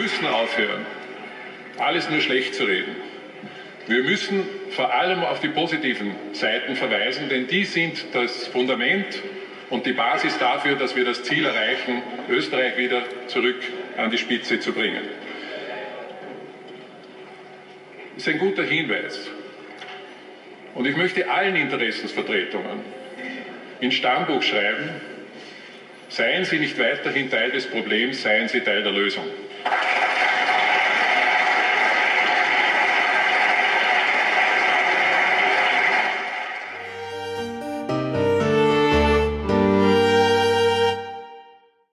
müssen aufhören, alles nur schlecht zu reden. Wir müssen vor allem auf die positiven Seiten verweisen, denn die sind das Fundament und die Basis dafür, dass wir das Ziel erreichen, Österreich wieder zurück an die Spitze zu bringen. Das ist ein guter Hinweis. Und ich möchte allen Interessensvertretungen ins Stammbuch schreiben, Seien Sie nicht weiterhin Teil des Problems, seien Sie Teil der Lösung. Applaus